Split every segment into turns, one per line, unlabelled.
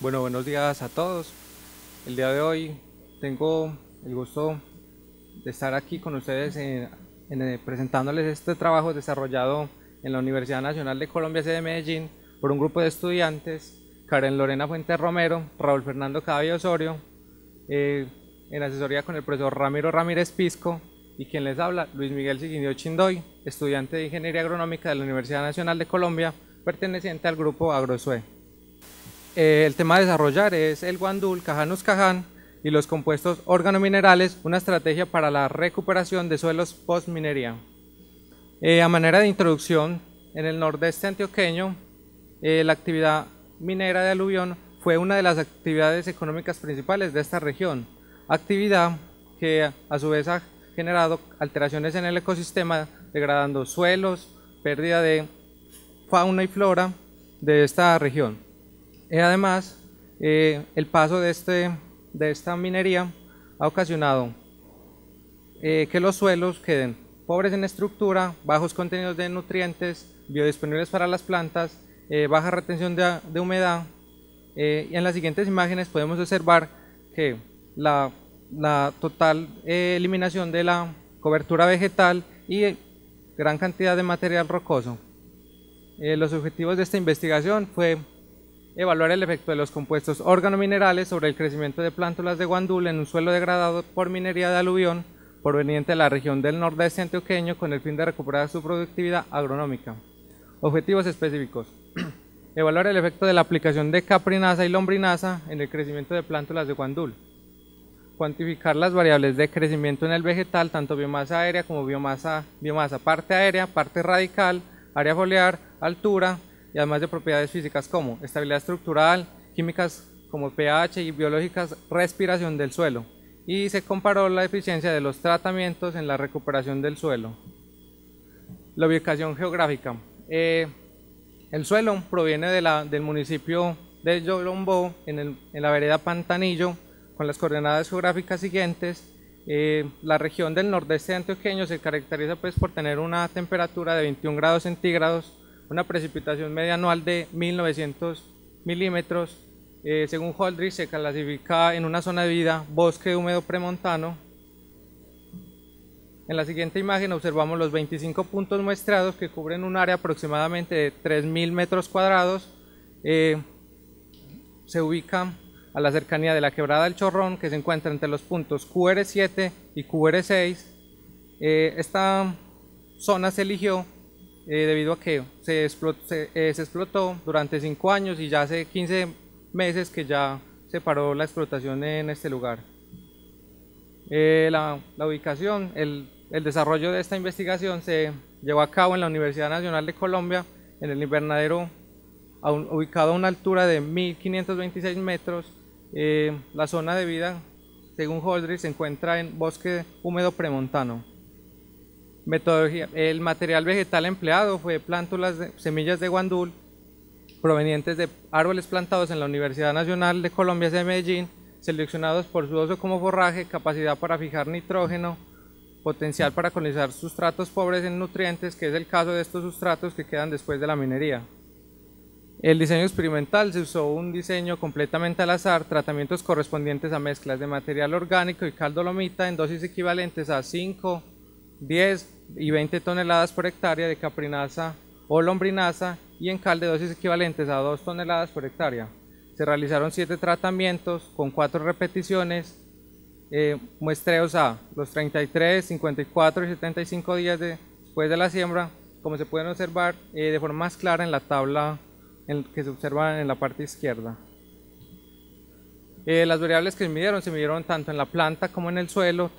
Bueno, buenos días a todos. El día de hoy tengo el gusto de estar aquí con ustedes en, en, presentándoles este trabajo desarrollado en la Universidad Nacional de Colombia, sede de Medellín, por un grupo de estudiantes, Karen Lorena Fuentes Romero, Raúl Fernando Caballo Osorio, eh, en asesoría con el profesor Ramiro Ramírez Pisco y quien les habla, Luis Miguel Siguindio Chindoy, estudiante de Ingeniería Agronómica de la Universidad Nacional de Colombia, perteneciente al grupo AgroSue. Eh, el tema a desarrollar es el guandul, cajanus caján y los compuestos organominerales, una estrategia para la recuperación de suelos post-minería. Eh, a manera de introducción, en el nordeste antioqueño, eh, la actividad minera de aluvión fue una de las actividades económicas principales de esta región, actividad que a su vez ha generado alteraciones en el ecosistema, degradando suelos, pérdida de fauna y flora de esta región. Eh, además, eh, el paso de, este, de esta minería ha ocasionado eh, que los suelos queden pobres en estructura, bajos contenidos de nutrientes, biodisponibles para las plantas, baja retención de, humedad. y en las siguientes imágenes podemos observar que la, la total eliminación de la cobertura vegetal y gran cantidad de material rocoso. los objetivos de esta investigación fue evaluar el efecto de los compuestos organominerales sobre el crecimiento de plántulas de guandul en un suelo degradado por minería de aluvión proveniente de la región del nordeste antioqueño con el fin de recuperar su productividad agronómica. Objetivos específicos. Evaluar el efecto de la aplicación de caprinasa y lombrinasa en el crecimiento de plántulas de guandul. Cuantificar las variables de crecimiento en el vegetal, tanto biomasa aérea como biomasa, biomasa parte aérea, parte radical, área foliar, altura, y además de propiedades físicas como estabilidad estructural, químicas como pH y biológicas respiración del suelo. Y se comparó la eficiencia de los tratamientos en la recuperación del suelo. La ubicación geográfica. Eh, el suelo proviene de la, del municipio de Yolombó, en, en, la vereda Pantanillo, con las coordenadas geográficas siguientes. Eh, la región del nordeste antioqueño se caracteriza pues, por tener una temperatura de 21 grados centígrados una precipitación media anual de 1900 milímetros. Eh, según Holdridge se clasifica en una zona de vida bosque húmedo premontano. En la siguiente imagen observamos los 25 puntos muestrados que cubren un área aproximadamente de 3.000 metros cuadrados. Eh, se ubica a la cercanía de la quebrada del Chorrón que se encuentra entre los puntos QR7 y QR6. Eh, esta zona se eligió eh, debido a que se explotó, eh, se, explotó, durante 5 años y ya hace 15 meses que ya se paró la explotación en este lugar. Eh, la, la, ubicación, el, el, desarrollo de esta investigación se llevó a cabo en la Universidad Nacional de Colombia, en el invernadero ubicado a una altura de 1526 metros. la zona de vida, según Holdridge, se encuentra en bosque húmedo premontano. El material vegetal empleado fue plántulas de semillas de guandul provenientes de árboles plantados en la Universidad Nacional de Colombia de Medellín, seleccionados por su uso como forraje, capacidad para fijar nitrógeno, potencial para colonizar sustratos pobres en nutrientes, que es el caso de estos sustratos que quedan después de la minería. El diseño experimental se usó un diseño completamente al azar, tratamientos correspondientes a mezclas de material orgánico y caldolomita en dosis equivalentes a 5, 10 y 20 toneladas por hectárea de caprinasa o lombrinasa y en cal de dosis equivalentes a 2 toneladas por hectárea. Se realizaron 7 tratamientos con 4 repeticiones, eh, muestreos a los 33, 54 y 75 días después de la siembra, como se pueden observar eh, de forma más clara en la tabla en que se observa en la parte izquierda. Eh, las variables que se midieron se midieron tanto en la planta como en el suelo,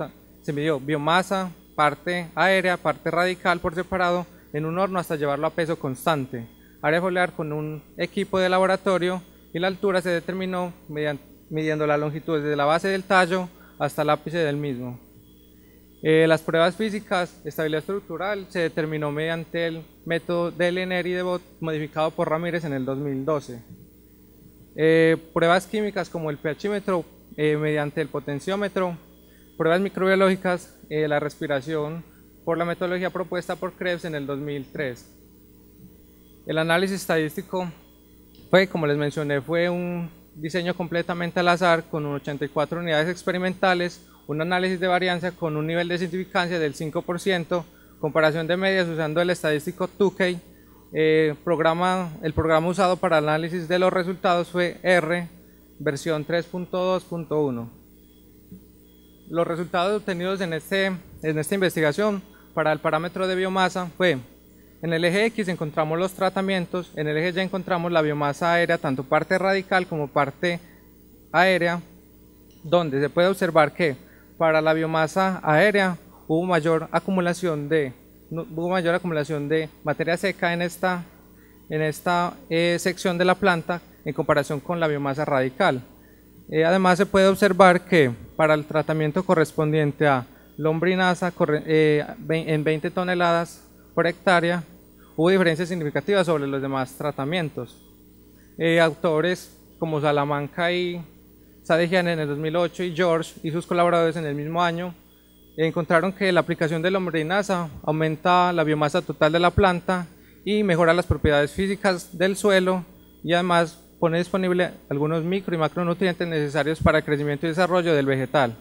se midió biomasa, parte aérea, parte radical por separado en un horno hasta llevarlo a peso constante. Área foliar con un equipo de laboratorio y la altura se determinó mediante, midiendo la longitud desde la base del tallo hasta el ápice del mismo. Eh, las pruebas físicas, estabilidad estructural, se determinó mediante el método y de Bot modificado por Ramírez en el 2012. Eh, pruebas químicas como el pHímetro eh, mediante el potenciómetro Pruebas microbiológicas, eh, la respiración por la metodología propuesta por Krebs en el 2003. El análisis estadístico fue, como les mencioné, fue un diseño completamente al azar con 84 unidades experimentales, un análisis de varianza con un nivel de significancia del 5%, comparación de medias usando el estadístico Tukey, eh, programa, el programa usado para análisis de los resultados fue R, versión 3.2.1. Los resultados obtenidos en, este, en esta investigación para el parámetro de biomasa fue en el eje X encontramos los tratamientos, en el eje Y encontramos la biomasa aérea, tanto parte radical como parte aérea, donde se puede observar que para la biomasa aérea hubo mayor acumulación de, hubo mayor acumulación de materia seca en esta, en esta eh, sección de la planta en comparación con la biomasa radical. Eh, además se puede observar que para el tratamiento correspondiente a lombrinaza eh, en 20 toneladas por hectárea hubo diferencias significativas sobre los demás tratamientos. Eh, autores como Salamanca y Sadejian en el 2008 y George y sus colaboradores en el mismo año encontraron que la aplicación de lombrinaza aumenta la biomasa total de la planta y mejora las propiedades físicas del suelo y además pone disponible algunos micro y macronutrientes necesarios para el crecimiento y desarrollo del vegetal.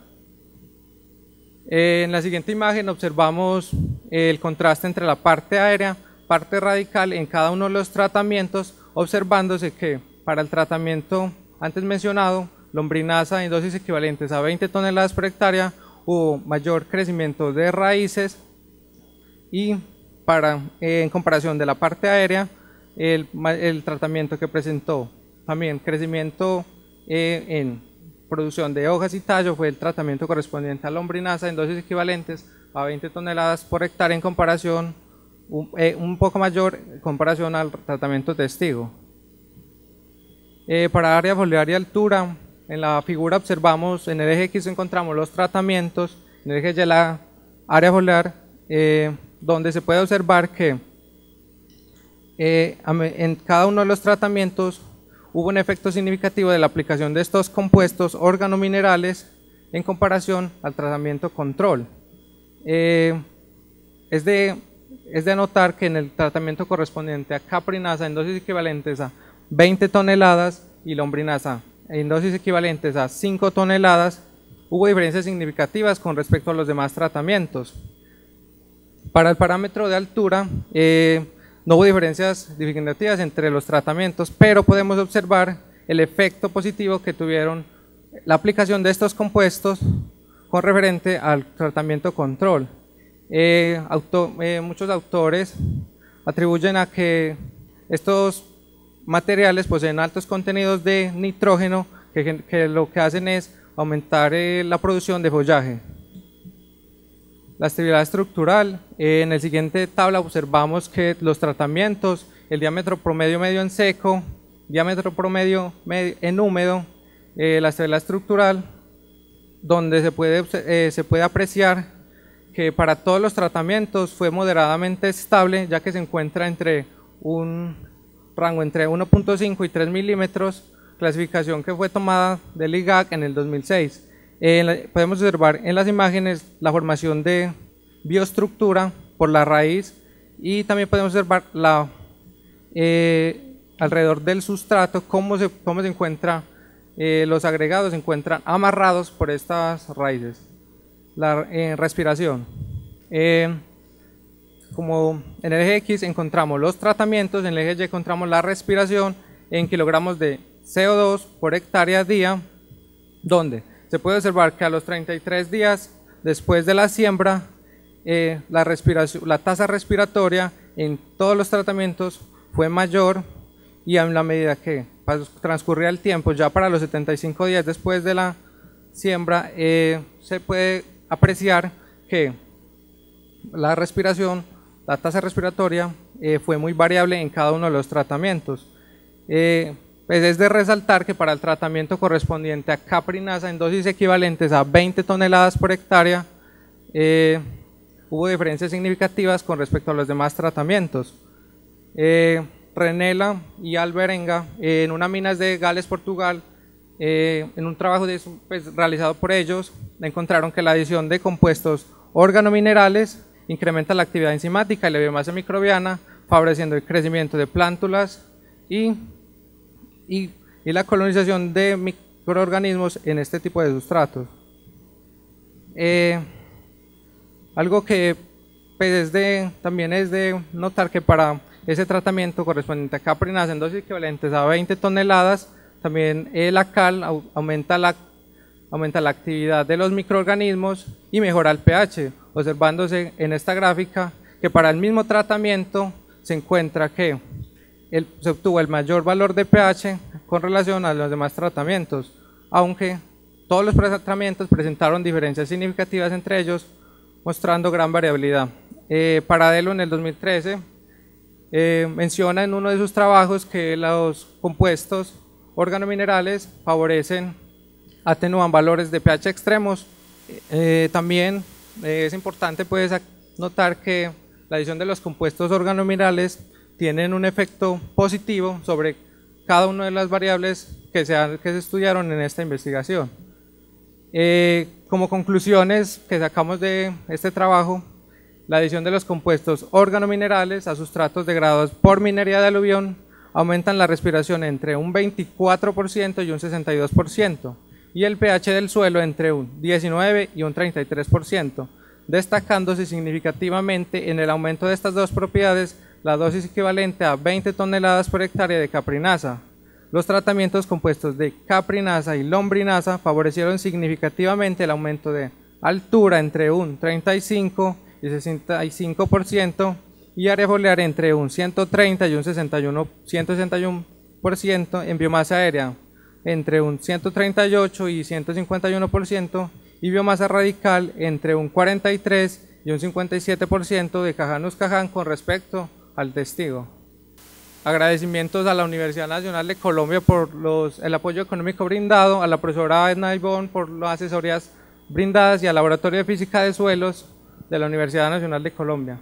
Eh, en la siguiente imagen observamos el contraste entre la parte aérea parte radical en cada uno de los tratamientos, observándose que para el tratamiento antes mencionado, lombrinaza en dosis equivalentes a 20 toneladas por hectárea, hubo mayor crecimiento de raíces y para, en comparación de la parte aérea, el tratamiento que presentó también crecimiento eh, en producción de hojas y tallo fue el tratamiento correspondiente a lombrinaza en dosis equivalentes a 20 toneladas por hectárea en comparación eh, un, poco mayor en comparación al tratamiento testigo. Eh, para área foliar y altura, en la figura observamos, en el eje X encontramos los tratamientos, en el eje Y la área foliar, eh, donde se puede observar que en cada uno de los tratamientos hubo un efecto significativo de la aplicación de estos compuestos organominerales en comparación al tratamiento control. es de es de notar que en el tratamiento correspondiente a caprinasa en dosis equivalentes a 20 toneladas y lombrinasa en dosis equivalentes a 5 toneladas, hubo diferencias significativas con respecto a los demás tratamientos. Para el parámetro de altura, eh, no hubo diferencias significativas entre los tratamientos, pero podemos observar el efecto positivo que tuvieron la aplicación de estos compuestos con referente al tratamiento control. Eh, eh, muchos autores atribuyen a que estos materiales poseen altos contenidos de nitrógeno que, lo que hacen es aumentar eh, la producción de follaje. La estabilidad estructural, en el siguiente tabla observamos que los tratamientos, el diámetro promedio medio en seco, diámetro promedio en húmedo, la estabilidad estructural, donde se puede, se puede apreciar que para todos los tratamientos fue moderadamente estable, ya que se encuentra entre un rango entre 1.5 y 3 milímetros, clasificación que fue tomada del IGAC en el 2006. Podemos observar en las imágenes la formación de bioestructura por la raíz y también podemos observar la, eh, alrededor del sustrato cómo se, cómo se encuentra, eh, los agregados se encuentran amarrados por estas raíces la eh, respiración. Eh, como en el eje X encontramos los tratamientos, en el eje Y encontramos la respiración en kilogramos de CO2 por hectárea día, donde se puede observar que a los 33 días después de la siembra, eh, la, tasa respiratoria en todos los tratamientos fue mayor y a la medida que transcurría el tiempo, ya para los 75 días después de la siembra, se puede apreciar que la respiración, la tasa respiratoria eh, fue muy variable en cada uno de los tratamientos. Eh, pues es de resaltar que para el tratamiento correspondiente a caprinasa en dosis equivalentes a 20 toneladas por hectárea, eh, hubo diferencias significativas con respecto a los demás tratamientos. Renela y Alberenga en una minas de Gales, Portugal, en un trabajo pues, realizado por ellos, encontraron que la adición de compuestos organominerales incrementa la actividad enzimática y la biomasa microbiana, favoreciendo el crecimiento de plántulas y, y, y la colonización de microorganismos en este tipo de sustratos. Eh, algo que pues, de, también es de notar que para ese tratamiento correspondiente a caprinasa en dosis equivalentes a 20 toneladas, también la cal aumenta la, aumenta la actividad de los microorganismos y mejora el pH, observándose en esta gráfica que para el mismo tratamiento se encuentra que se obtuvo el mayor valor de pH con relación a los demás tratamientos, aunque todos los tratamientos presentaron diferencias significativas entre ellos, mostrando gran variabilidad. Eh, Paradelo en el 2013 eh, menciona en uno de sus trabajos que los compuestos organominerales favorecen, atenúan valores de pH extremos. Eh, también es importante pues, notar que la adición de los compuestos organominerales tienen un efecto positivo sobre cada una de las variables que se, que se estudiaron en esta investigación. Eh, como conclusiones que sacamos de este trabajo, la adición de los compuestos organominerales a sustratos degradados por minería de aluvión aumentan la respiración entre un 24% y un 62%, y el pH del suelo entre un 19 y un 33%, destacándose significativamente en el aumento de estas dos propiedades la dosis equivalente a 20 toneladas por hectárea de caprinasa. Los tratamientos compuestos de caprinasa y lombrinasa favorecieron significativamente el aumento de altura entre un 35 y 65% y área foliar entre un 130 y un 61, 161% en biomasa aérea entre un 138 y 151% y biomasa radical entre un 43 y un 57% de Cajanus Caján con respecto al testigo. Agradecimientos a la Universidad Nacional de Colombia por el apoyo económico brindado, a la profesora Edna Ibón por las asesorías brindadas y al Laboratorio de Física de Suelos de la Universidad Nacional de Colombia.